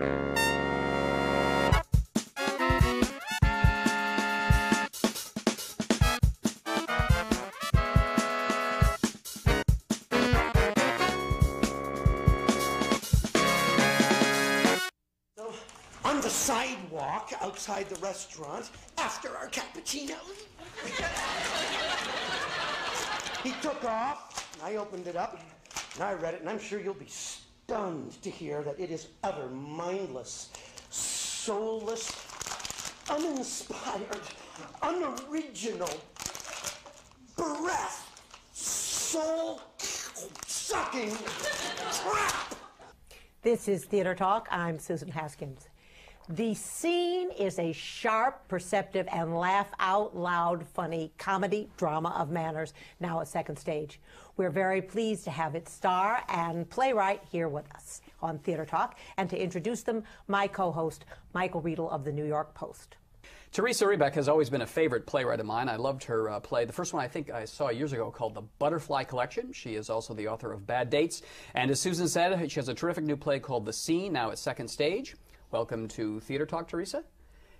On the sidewalk outside the restaurant after our cappuccino. he took off. I opened it up and I read it, and I'm sure you'll be stunned to hear that it is utter mindless, soulless, uninspired, unoriginal, bereft, soul sucking crap. This is Theater Talk. I'm Susan Haskins. The Scene is a sharp, perceptive, and laugh out loud funny comedy drama of manners, now at second stage. We're very pleased to have its star and playwright here with us on Theater Talk, and to introduce them, my co host, Michael Riedel of the New York Post. Teresa Rebeck has always been a favorite playwright of mine. I loved her uh, play. The first one I think I saw years ago called The Butterfly Collection. She is also the author of Bad Dates. And as Susan said, she has a terrific new play called The Scene, now at second stage. Welcome to Theater Talk, Teresa.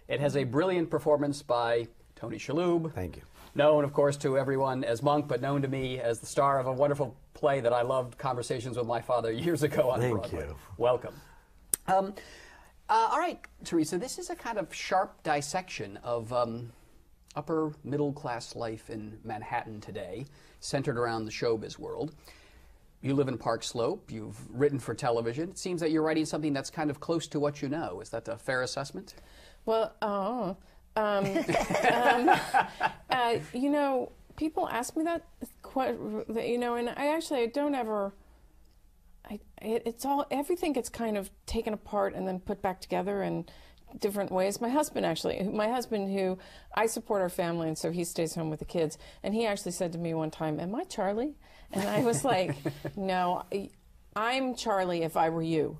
It has a brilliant performance by Tony Shalhoub. Thank you. Known, of course, to everyone as Monk, but known to me as the star of a wonderful play that I loved, Conversations with My Father, years ago on Thank Broadway. you. Welcome. Um, uh, all right, Teresa, this is a kind of sharp dissection of um, upper middle class life in Manhattan today, centered around the showbiz world. You live in Park Slope, you've written for television. It seems that you're writing something that's kind of close to what you know. Is that a fair assessment? Well, oh, um, um, uh, you know, people ask me that, quite, you know, and I actually I don't ever. I, it, it's all everything gets kind of taken apart and then put back together in different ways. My husband actually, my husband who I support our family and so he stays home with the kids, and he actually said to me one time, "Am I Charlie?" And I was like, "No." I'm Charlie if I were you.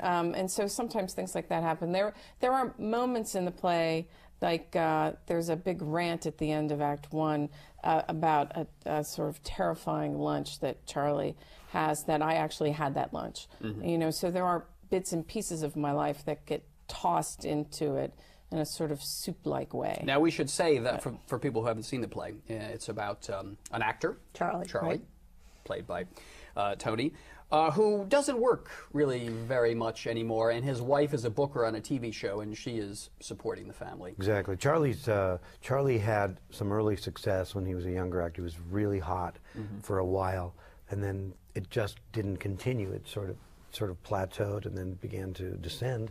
Um, and so sometimes things like that happen. There, there are moments in the play, like uh, there's a big rant at the end of Act One uh, about a, a sort of terrifying lunch that Charlie has. That I actually had that lunch. You know, so there are bits and pieces of my life that get tossed into it in a sort of soup-like way. Now, we should say that for, for people who haven't seen the play, uh, it's about um, an actor, Charlie, Charlie, right. played by uh, Tony, uh, who doesn't work really very much anymore, and his wife is a booker on a TV show, and she is supporting the family. Exactly. Charlie's uh, Charlie had some early success when he was a younger actor. He was really hot for a while, and then it just didn't continue. It sort of sort of plateaued and then began to descend.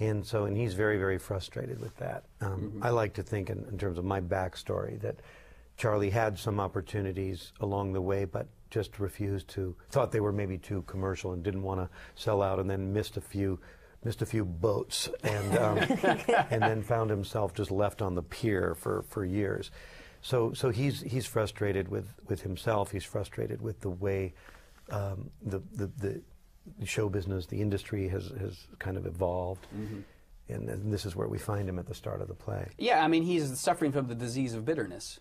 And so, and he's very, very frustrated with that. Um, I like to think, in, in terms of my backstory, that Charlie had some opportunities along the way, but just refused to. Thought they were maybe too commercial and didn't want to sell out, and then missed a few, missed a few boats, and um, and then found himself just left on the pier for, for years. So so he's he's frustrated with, with himself. He's frustrated with the way um, the, the the show business, the industry has has kind of evolved. And, and this is where we find him at the start of the play. Yeah, I mean, he's suffering from the disease of bitterness.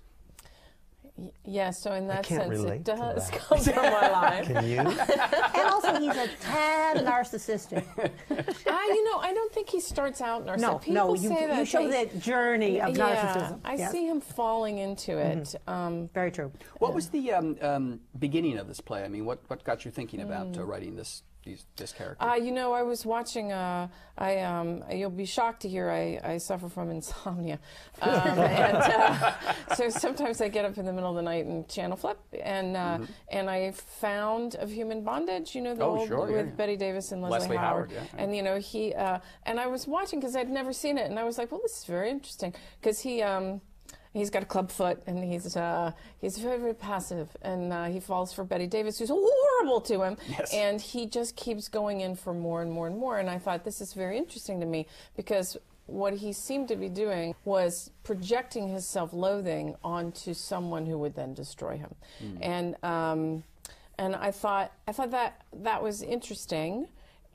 Y- Yeah, so in that sense, it does come from my life. Can you? And also, he's a tad narcissistic. Ah, you know, I don't think he starts out narcissistic. No, People no, you, say that you show that journey of yeah, narcissism. I Yes. see him falling into it. Um, Very true. What was the um, um, beginning of this play? I mean, what, what got you thinking about uh, writing this these, this character? uh, you know, I was watching. Uh, I um, you'll be shocked to hear I, I suffer from insomnia, um, and uh, so sometimes I get up in the middle of the night and channel flip, and uh, and I found of Human Bondage. You know, the Mm-hmm. Oh, old sure, yeah, with yeah. Bette Davis and Leslie, Leslie Howard, yeah, yeah. and you know he uh, and I was watching because I'd never seen it, and I was like, well, this is very interesting because he. Um, He's got a club foot, and he's uh, he's very very passive, and uh, he falls for Bette Davis, who's horrible to him, Yes. and he just keeps going in for more and more and more. And I thought this is very interesting to me because what he seemed to be doing was projecting his self-loathing onto someone who would then destroy him, and um, and I thought I thought that that was interesting.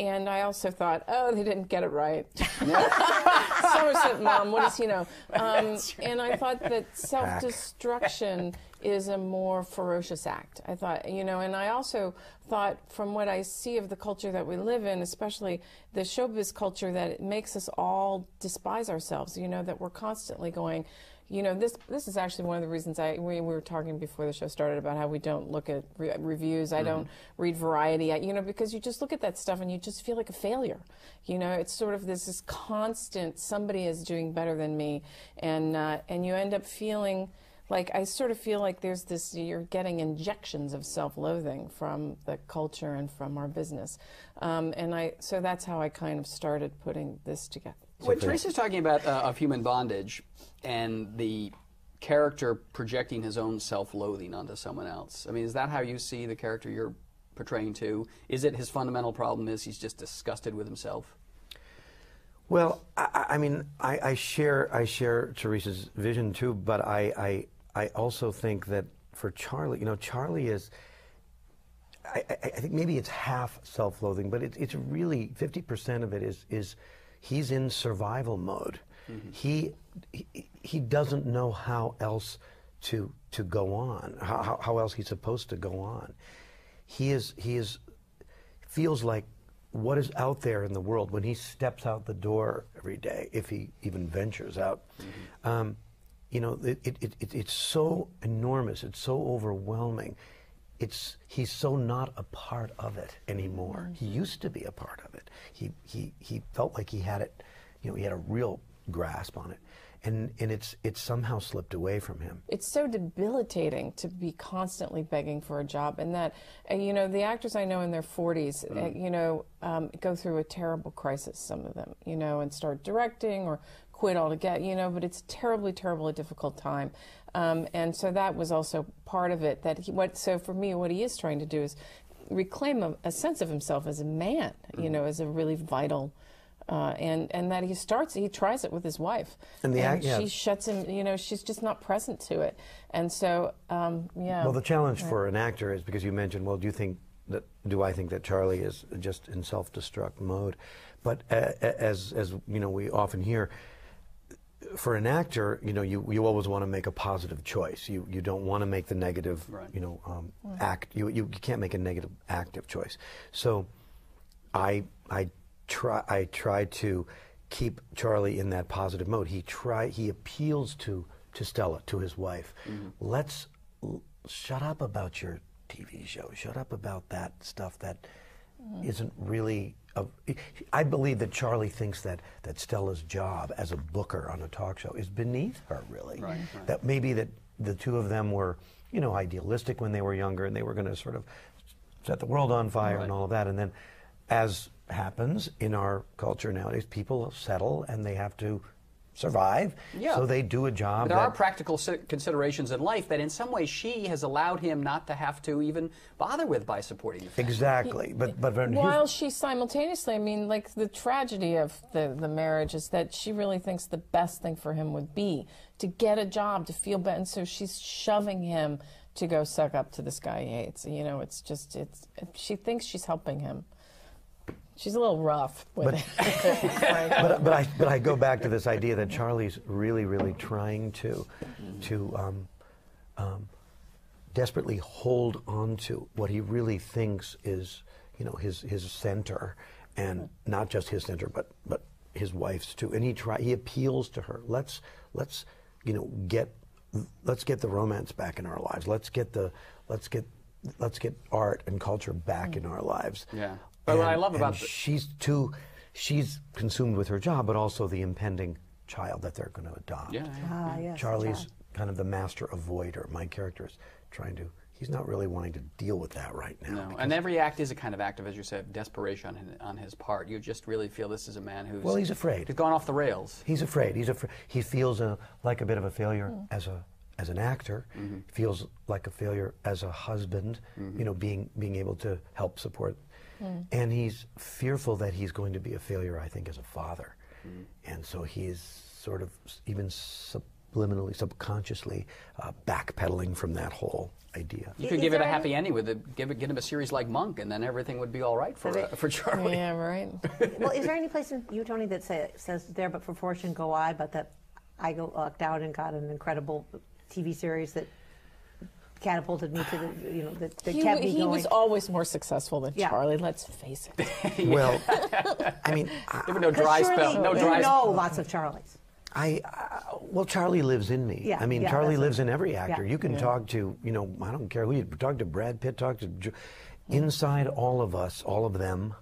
And I also thought, oh, they didn't get it right. Somerset Maugham, what does he know? Um, and I thought that self destruction is a more ferocious act. I thought, you know, and I also thought from what I see of the culture that we live in, especially the showbiz culture, that it makes us all despise ourselves, you know, that we're constantly going, you know, this this is actually one of the reasons I we, we were talking before the show started about how we don't look at re- reviews. I don't read Variety, I, you know, because you just look at that stuff and you just feel like a failure. You know, it's sort of this this constant somebody is doing better than me, and uh, and you end up feeling like I sort of feel like there's this you're getting injections of self-loathing from the culture and from our business, um, and I so that's how I kind of started putting this together. When Teresa's talking about uh, of human bondage and the character projecting his own self-loathing onto someone else, I mean, is that how you see the character you're portraying too? Is it his fundamental problem is he's just disgusted with himself? Well, I, I mean, I, I share I share Teresa's vision too, but I, I I also think that for Charlie, you know, Charlie is. I, I, I think maybe it's half self-loathing, but it, it's really fifty percent of it is is he's in survival mode. He, he he doesn't know how else to to go on, how, how- else he's supposed to go on. He is he is feels like what is out there in the world when he steps out the door every day, if he even ventures out. Um, you know, it, it, it- it's so enormous, it's so overwhelming. It's he's so not a part of it anymore. He used to be a part of it. He he he felt like he had it, you know, he had a real grasp on it, and and it's it's somehow slipped away from him. it's so debilitating to be constantly begging for a job and that you know the actors i know in their 40s uh, you know um, go through a terrible crisis some of them you know and start directing or quit altogether you know but it's terribly terribly difficult time um, and so that was also part of it that he what so for me what he is trying to do is reclaim a, a sense of himself as a man you know as a really vital uh, and and that he starts he tries it with his wife. And the act- yeah. she shuts him you know she's just not present to it. And so um, yeah. Well, the challenge for an actor is because you mentioned, well, do you think that, do I think that Charlie is just in self-destruct mode? But uh, as, as you know, we often hear, for an actor, you know, you, you always want to make a positive choice. You, you don't want to make the negative, Right. you know, um, act. You, you, you can't make a negative active choice. So I, I try, I try to keep Charlie in that positive mode. He try, he appeals to, to Stella, to his wife. Let's l- shut up about your TV show. Shut up about that stuff that not really. Of, I believe that Charlie thinks that, that Stella's job as a booker on a talk show is beneath her, really. Right, right. That maybe that the two of them were, you know, idealistic when they were younger, and they were going to sort of set the world on fire Right. and all of that. And then, as happens in our culture nowadays, people settle and they have to survive. Yeah. So they do a job. There are practical considerations in life that, in some ways, she has allowed him not to have to even bother with by supporting the family. Exactly, but but While she simultaneously, I mean, like the tragedy of the, the marriage is that she really thinks the best thing for him would be to get a job, to feel better. And so she's shoving him to go suck up to this guy he hates. You know, it's just, it's, she thinks she's helping him. She's a little rough with it. but, but I but I go back to this idea that Charlie's really really trying to to um, um, desperately hold on to what he really thinks is you know his his center and not just his center but but his wife's too and he try he appeals to her let's let's you know get let's get the romance back in our lives let's get the let's get let's get art and culture back in our lives Yeah. But what I love about and the- she's too she's consumed with her job but also the impending child that they're going to adopt Yeah, yeah. Ah, yes, charlie's child. kind of the master avoider my character is trying to he's not really wanting to deal with that right now No, and every act is a kind of act of, as you said, desperation on his, on his part. You just really feel this is a man who's Well, he's afraid. He's gone off the rails. he's afraid he's afraid he feels a, like a bit of a failure as a as an actor Mm-hmm. feels like a failure as a husband you know being being able to help support and he's fearful that he's going to be a failure i think as a father Mm. and so he's sort of even subliminally, subconsciously uh, backpedaling from that whole idea. You could Is give it a there happy ending with it, give it, give him a series like Monk, and then everything would be all right for Are uh, they- for Charlie. Yeah, right. well, is there any place in you, Tony, that say, says there but for fortune go I, but that I go lucked out and got an incredible TV series that catapulted me to the, you know, that, that He, kept me he going? was always more successful than Yeah. Charlie. Let's face it. Well, I mean, I, There were no dry spells. spell. No you dry know spell. lots of Charlies. I uh, well, Charlie lives in me. Yeah, I mean, yeah, Charlie lives what- in every actor. yeah. You can talk to, you know, I don't care who you talk to. Brad Pitt, talk to. Jo- Inside all of us, all of them,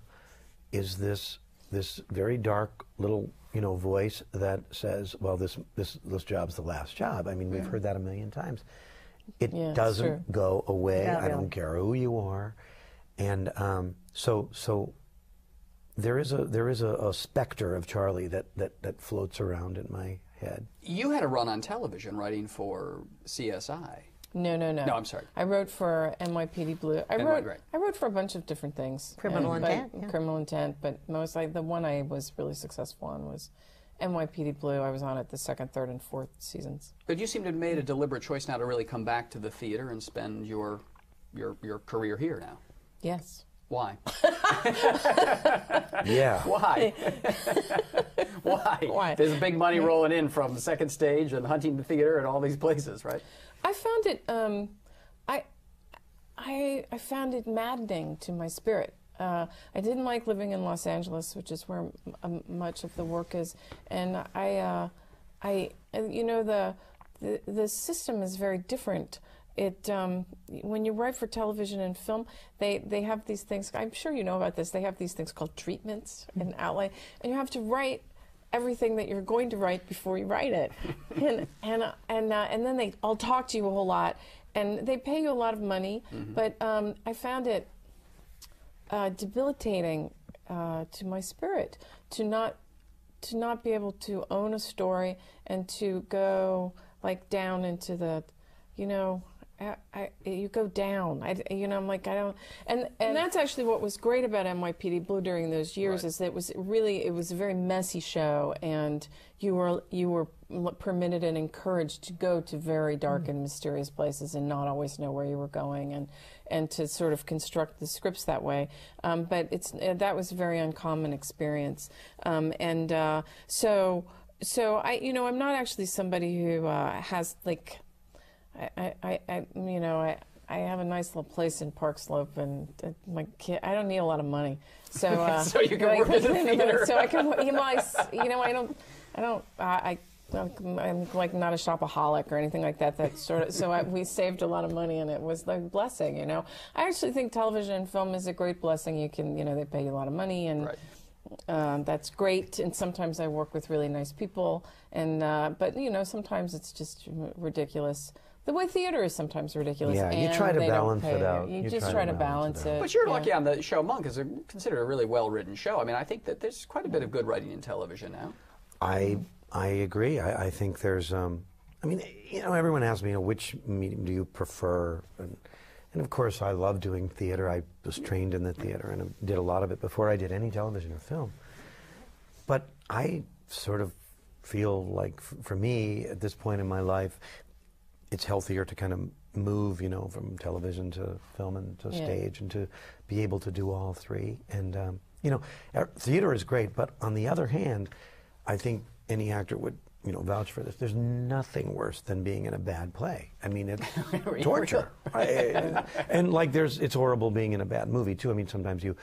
is this this very dark little, you know, voice that says, "Well, this this this job's the last job." I mean, we've heard that a million times. It Yeah, doesn't go away. Yeah, I don't care who you are, and um, so so there is a there is a, a specter of Charlie that, that, that floats around in my head. You had a run on television writing for CSI. No, no, no. No, I'm sorry. I wrote for NYPD Blue. I NY wrote. right. I wrote for a bunch of different things. Criminal And- but- Intent, yeah. Criminal intent, but most like the one I was really successful on was NYPD Blue. I was on it the second, third, and fourth seasons. But you seem to have made a deliberate choice now to really come back to the theater and spend your your your career here now. Yes. Why? Yeah. Why? Why? Why? There's big money rolling in from Second Stage and Huntington Theater and all these places, right? I found it. Um, I, I, I found it maddening to my spirit. Uh, I didn't like living in Los Angeles, which is where m- um, much of the work is, and I, uh, I, you know, the, the the system is very different. It um, when you write for television and film, they they have these things. I'm sure you know about this. They have these things called treatments and outline, and you have to write everything that you're going to write before you write it, and and uh, and uh, and then they all talk to you a whole lot, and they pay you a lot of money. But um, I found it uh, debilitating uh, to my spirit to not to not be able to own a story and to go like down into the, you know. I, I, you go down. I, you know, I'm like I don't, and and that's actually what was great about NYPD Blue during those years Right. is that it was really it was a very messy show, and you were you were permitted and encouraged to go to very dark and mysterious places and not always know where you were going, and and to sort of construct the scripts that way. Um, but it's uh, that was a very uncommon experience, um, and uh, so so I you know I'm not actually somebody who uh, has like. I, I, I, you know, I, I have a nice little place in Park Slope, and my kid. I don't need a lot of money, so uh, So you can work in the theater. So I can, you know, I, you know, I don't, I don't, I, I I'm like not a shopaholic or anything like that. That sort of. So I, we saved a lot of money, and it was like a blessing. You know, I actually think television and film is a great blessing. You can, you know, they pay you a lot of money, and Right. um, that's great. And sometimes I work with really nice people, and uh, but you know, sometimes it's just ridiculous. The way theater is sometimes ridiculous. Yeah, you and try to they don't balance pay it out. You, You just try, to balance it. But you're yeah. lucky on the show Monk is a, considered a really well-written show. I mean, I think that there's quite a bit of good writing in television now. I I agree. I, I think there's. Um, I mean, you know, everyone asks me, you know, which medium do you prefer? And, and of course, I love doing theater. I was trained in the theater and did a lot of it before I did any television or film. But I sort of feel like, f- for me, at this point in my life, it's healthier to kind of move, you know, from television to film and to Yeah. stage, and to be able to do all three. And um, you know, uh, theater is great, but on the other hand, I think any actor would, you know, vouch for this. There's nothing worse than being in a bad play. I mean, it's torture. I- and like, there's, it's horrible being in a bad movie too. I mean, sometimes you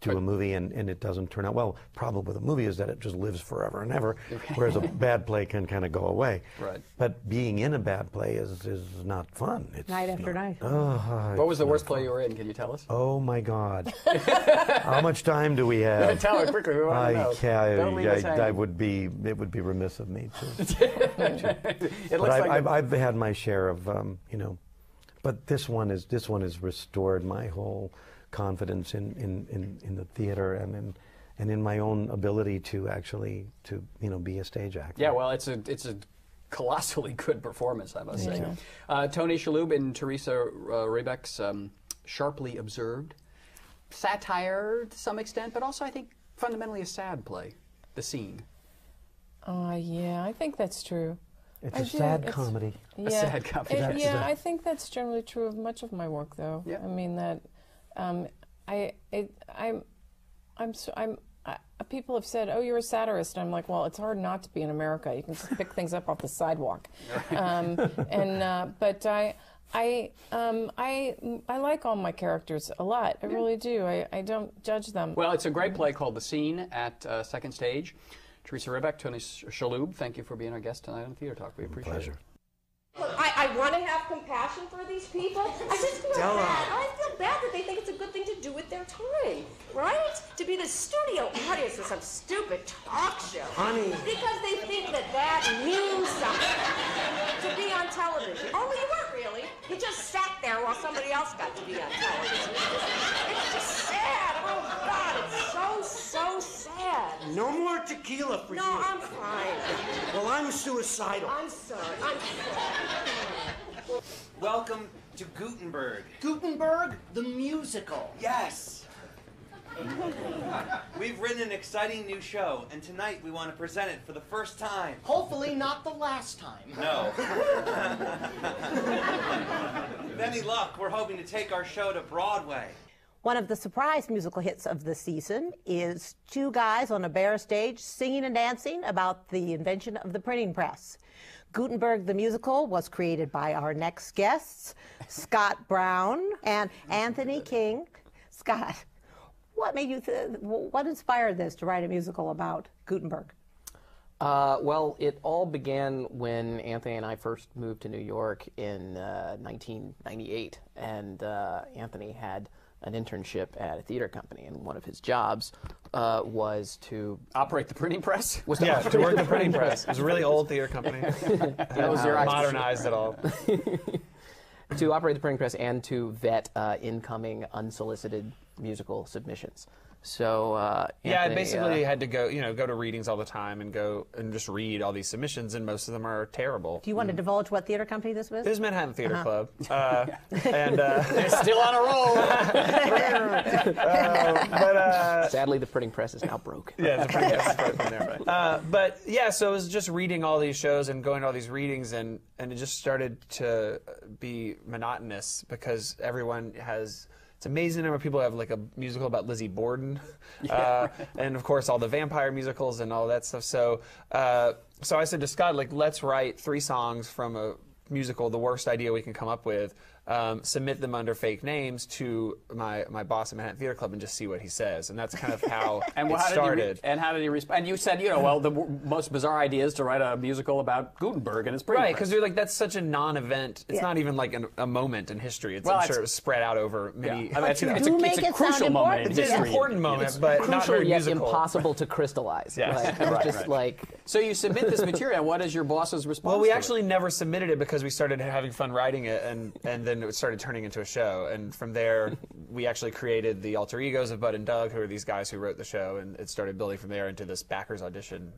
do a movie and, and it doesn't turn out well. Problem with a movie is that it just lives forever and ever, whereas a bad play can kind of go away. Right. But being in a bad play is, is not fun. It's Night after not- night. Oh, What was the worst not play fun. you were in? Can you tell us? Oh my God! How much time do we have? Tell it quickly. We want I, to know. ca- Don't leave I, I would be. It would be remiss of me to. it But looks I've, like I've, I've had my share of, um, you know, but this one is this one has restored my whole confidence in, in, in, in the theater and in and in my own ability to actually to you know be a stage actor. Yeah, well, it's a it's a colossally good performance, I must say. Uh, Tony Shalhoub and Teresa uh, Rebeck's um, sharply observed satire to some extent, but also I think fundamentally a sad play. The scene. Uh, yeah, I think that's true. It's I a do. sad It's- comedy. Yeah, sad comedy. It- yeah, the- I think that's generally true of much of my work, though. Yeah. I mean that um, I it, I'm I'm so, I'm. I, people have said, "Oh, you're a satirist." I'm like, "Well, it's hard not to be in America. You can just pick things up off the sidewalk." Um, and uh, but I, I, um, I, I like all my characters a lot. I really do. I, I don't judge them. Well, it's a great play called The Scene at uh, Second Stage. Teresa Rebeck, Tony Sh- Shalhoub, thank you for being our guest tonight on Theater Talk. We appreciate Pleasure. it. Look, I, I want to have compassion for these people. I just feel Stella. bad. I feel bad that they think it's a good thing to do with their time, right? To be the studio audience of some stupid talk show. Honey. Because they think that that means something. To be on television. Only you weren't really. You just sat there while somebody else got to be on television. It's just, it's just sad. Oh, God, it's so, so sad. No more tequila for No, you. No, I'm fine. Well, I'm suicidal. I'm sorry. I'm sorry. Welcome to Gutenberg. Gutenberg, the musical. Yes! We've written an exciting new show, and tonight we want to present it for the first time. Hopefully not the last time. No. With any luck, we're hoping to take our show to Broadway. One of the surprise musical hits of the season is two guys on a bare stage singing and dancing about the invention of the printing press. Gutenberg the musical was created by our next guests, Scott Brown and Anthony King. Scott, what made you? What inspired this to write a musical about Gutenberg? Uh, well, it all began when Anthony and I first moved to New York in uh, 1998, and uh, Anthony had an internship at a theater company, and one of his jobs uh, was to Operate the printing press? was Yeah, operate to work the printing press. It was a really old theater company. That was your modernized it all. to operate the printing press and to vet uh, incoming unsolicited musical submissions. So uh, Yeah, I basically uh, had to go, you know, go to readings all the time and go and just read all these submissions, and most of them are terrible. Do you want to divulge what theater company this was? This is Manhattan Theater Club, uh, and uh, They're still on a roll. but uh, sadly the printing press is now broken. yeah, it's a pretty good start from there. Uh, but yeah, so it was just reading all these shows and going to all these readings, and and it just started to be monotonous because everyone has. It's amazing number of people have like a musical about Lizzie Borden, uh, and of course all the vampire musicals and all that stuff. So, uh, so I said to Scott, like, let's write three songs from a musical, the worst idea we can come up with, um, submit them under fake names to my, my boss at Manhattan Theater Club and just see what he says. And that's kind of how And it how started. re- and how did he respond? And you said, you know, well, the w- most bizarre idea is to write a musical about Gutenberg and his pretty Right, because you're like that's such a non-event. It's Yeah. not even like an, a moment in history. It's, Well, I'm sure it was spread out over Yeah. many. I mean, it's, you it's a, it's a it sound crucial moment in important. it's an important moment, but not Crucial very yet musical. impossible to crystallize. Yes. Like, Right, just right. like So you submit this material, and what is your boss's response? Well, we to it? actually never submitted it because we started having fun writing it, and, and then it started turning into a show. And from there, we actually created the alter egos of Bud and Doug, who are these guys who wrote the show, and it started building from there into this backers audition.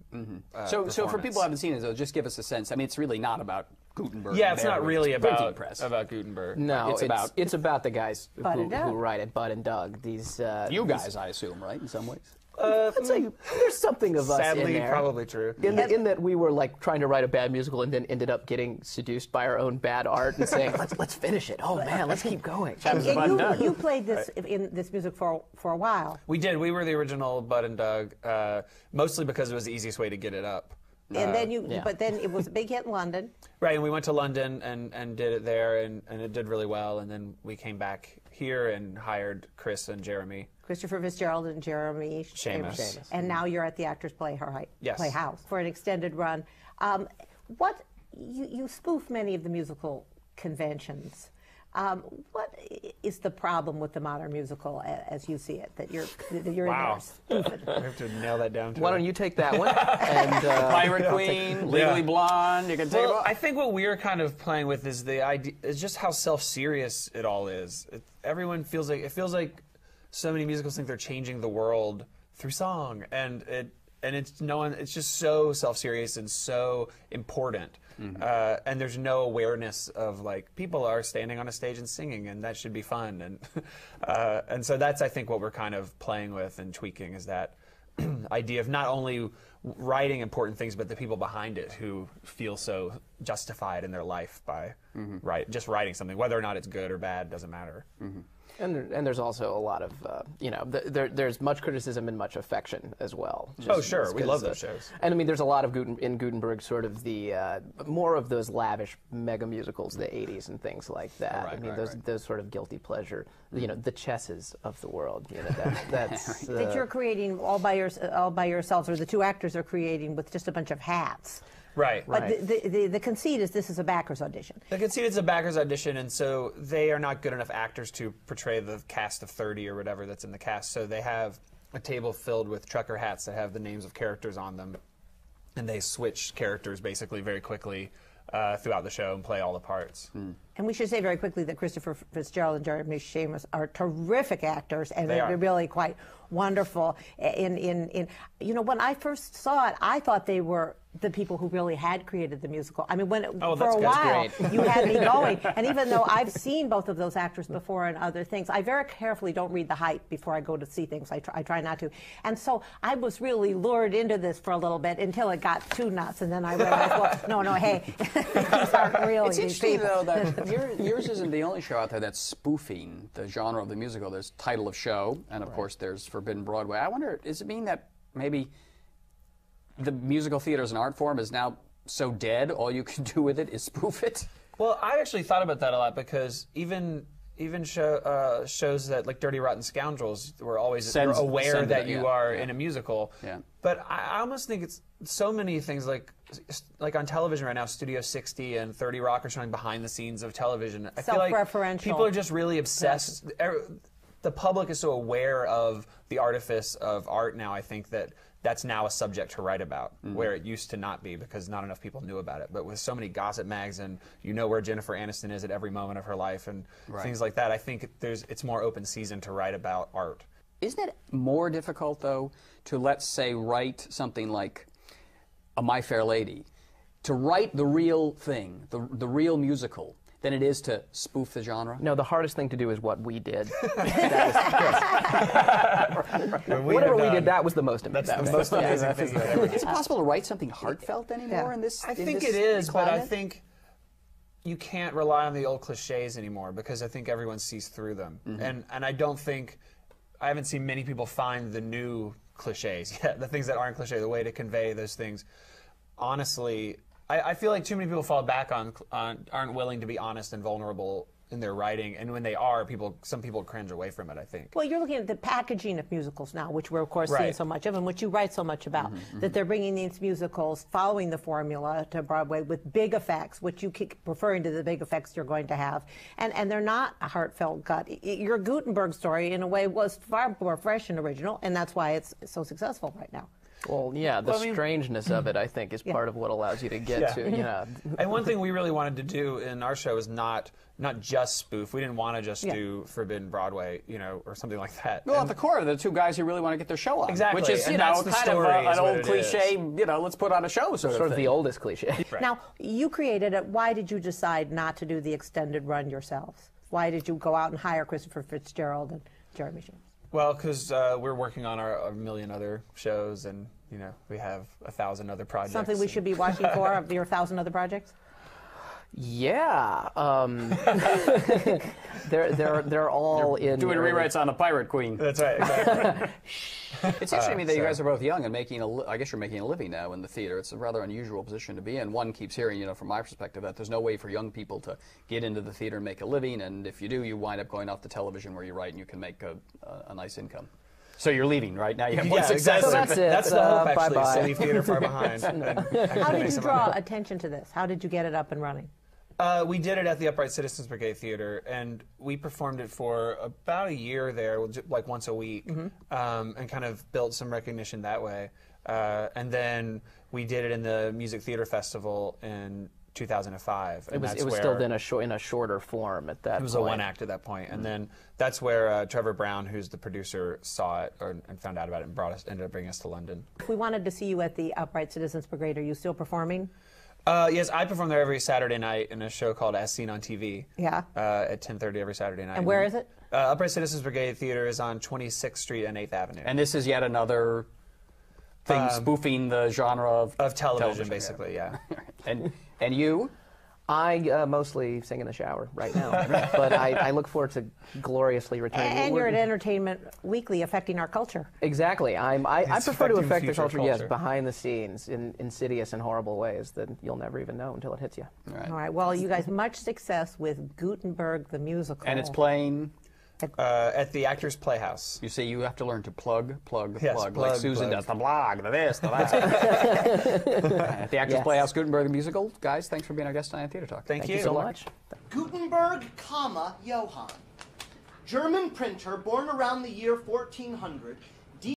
Uh, So, so for people who haven't seen it, though, just give us a sense. I mean, it's really not about Gutenberg. yeah, it's not really his about press. about Gutenberg. no, It's it's, about- it's about the guys who, and who write it, Bud and Doug. These uh, you these- guys, I assume, right? In some ways. I'd say there's something of us in Sadly, there. probably true. In, the, in that we were like trying to write a bad musical and then ended up getting seduced by our own bad art and saying, let's let's finish it. Oh man, let's keep going. And and you, you played this in this music for for a while, We did. We were the original Bud and Doug, uh, mostly because it was the easiest way to get it up. and then you. yeah. But then it was a big hit in London. Right, and we went to London and, and did it there, and, and it did really well. And then we came back here and hired Chris and Jeremy. Christopher Fitzgerald and Jeremy Shamos. Shamos. And now you're at the Actors Playhouse, Yes. Playhouse for an extended run. Um, what you, you spoof many of the musical conventions. Um, what i- is the problem with the modern musical as you see it? That you're that you're Wow. in there spoofing? We have to nail that down to Why a- don't you take that one? and uh, Pirate Queen, Legally Yeah. Blonde. You can take. Well, I think what we're kind of playing with is the idea is just how self-serious it all is. It, everyone feels like it feels like so many musicals think they're changing the world through song, and it and it's no one. It's just so self-serious and so important. Uh, and there's no awareness of like people are standing on a stage and singing, and that should be fun. And uh, and so that's I think what we're kind of playing with and tweaking is that idea of not only writing important things, but the people behind it who feel so justified in their life by write, just writing something, whether or not it's good or bad doesn't matter. And, there, and there's also a lot of, uh, you know, th- there, there's much criticism and much affection as well. Oh, sure. We love those shows. And I mean, there's a lot of Guten, in Gutenberg, sort of the uh, more of those lavish mega musicals, the '80s and things like that. I mean, right, those right. those sort of guilty pleasure, you know, the chesses of the world. You know, that, that's uh, that you're creating all by, your, all by yourselves, or the two actors are creating with just a bunch of hats. Right. But Right. the, the, the, the conceit is this is a backers audition. The conceit is a backers audition, and so they are not good enough actors to portray the cast of 30 or whatever that's in the cast. So they have a table filled with trucker hats that have the names of characters on them, and they switch characters basically very quickly uh, throughout the show and play all the parts. And we should say very quickly that Christopher Fitzgerald and Jeremy Shamos are terrific actors, and They they're are. really quite wonderful. In, in, in, you know, when I first saw it, I thought they were the people who really had created the musical. I mean, when Oh, for a while you had me going, and even though I've seen both of those actors before in other things, I very carefully don't read the hype before I go to see things. I try, I try not to, and so I was really lured into this for a little bit until it got too nuts, and then I realized, well, no, no, hey, these aren't really It's these interesting, people. though, that your, yours isn't the only show out there that's spoofing the genre of the musical. There's title of show, and of course, there's Forbidden Broadway. I wonder, does it mean that maybe the musical theater as an art form is now so dead, all you can do with it is spoof it? Well, I actually thought about that a lot because even even show, uh, shows that like Dirty Rotten Scoundrels were always Sends- were aware that it, you yeah, are yeah. in a musical. Yeah. But I, I almost think it's so many things like like on television right now, Studio 60 and 30 Rock are showing behind the scenes of television. I feel like Self-referential. people are just really obsessed. The public is so aware of the artifice of art now. I think that that's now a subject to write about, Mm-hmm. where it used to not be because not enough people knew about it. But with so many gossip mags and you know where Jennifer Aniston is at every moment of her life and things like that, I think there's it's more open season to write about art. Isn't it more difficult, though, to let's say write something like a My Fair Lady, to write the real thing, the, the real musical, than it is to spoof the genre? No, the hardest thing to do is what we did. We Whatever we did, that was the most That's the most amazing thing you've ever Is it possible to write something heartfelt anymore Yeah. in this? I in think this it is, but I think you can't rely on the old cliches anymore because I think everyone sees through them. Mm-hmm. And and I don't think I haven't seen many people find the new cliches yet, the things that aren't cliche, the way to convey those things. Honestly, I, I feel like too many people fall back on, on aren't willing to be honest and vulnerable in their writing, and when they are, people some people cringe away from it. I think. Well, you're looking at the packaging of musicals now, which we're of course seeing so much of, and which you write so much about. Mm-hmm, that mm-hmm. they're bringing these musicals, following the formula to Broadway with big effects, which you keep referring to the big effects you're going to have, and and they're not a heartfelt gut. Your Gutenberg story, in a way, was far more fresh and original, and that's why it's so successful right now. Well, yeah, the Well, I mean- strangeness of it, I think, is Yeah. part of what allows you to get Yeah. to, you know. And one thing we really wanted to do in our show is not not just spoof. We didn't want to just Yeah. do Forbidden Broadway, you know, or something like that. Well, at the core of the two guys who really want to get their show on. Exactly, Which is, you and know, that's the kind of a, an old cliche, is. you know, let's put on a show sort, Sort of thing. the oldest cliche. Right. Now, you created it. Why did you decide not to do the extended run yourselves? Why did you go out and hire Christopher Fitzgerald and Jeremy James? Well, because uh, we're working on our, a million other shows, and you know, we have a thousand other projects. Something we should be watching for of your thousand other projects? Yeah. Um, they're, they're, they're all in. Doing early- rewrites on the Pirate Queen. That's right. Exactly. It's interesting to me that you guys are both young and making a. Li- I guess you're making a living now in the theater. It's a rather unusual position to be in. One keeps hearing, you know, from my perspective, that there's no way for young people to get into the theater and make a living, and if you do, you wind up going off to television where you write and you can make a, a, a nice income. So you're leaving, right now. You have one yeah, success. exactly. that's it. That's the Uh, hope, actually. bye-bye. is to leave theater far behind. and How did you draw attention to this? How did you get it up and running? Uh, we did it at the Upright Citizens Brigade Theater, and we performed it for about a year there, like once a week, Mm-hmm. um, and kind of built some recognition that way. Uh, and then we did it in the Music Theater Festival in 2005. It was, that's it was where still then a, shor- in a shorter form at that point. It was point. a one act at that point. point, and then that's where uh, Trevor Brown, who's the producer, saw it or, and found out about it and brought us, ended up bringing us to London. If we wanted to see you at the Upright Citizens Brigade, are you still performing? Uh, yes, I perform there every Saturday night in a show called As Seen on TV. Yeah. Uh, at 10:30 every Saturday night. And where is it? Uh, Upright Citizens Brigade Theater is on 26th Street and 8th Avenue. And this is yet another thing spoofing the genre of of television, yeah. basically. Yeah. And and you? I uh, mostly sing in the shower right now, but I, I look forward to gloriously returning. And you're We're- at Entertainment Weekly affecting our culture. Exactly. I'm, I, I prefer to affect the future culture, yes, behind the scenes in insidious and horrible ways that you'll never even know until it hits you. All right. Well, you guys, much success with Gutenberg the musical. And it's playing. Uh, at the Actors Playhouse. You see, you have to learn to plug, plug, Yes, plug, like Susan plug. does. The blog, the this, the that. At the Actors Yes. Playhouse, Gutenberg the musical. Guys, thanks for being our guest tonight on Theater Talk. Thank, Thank you so much. Gutenberg, comma, Johann. German printer born around the year 1400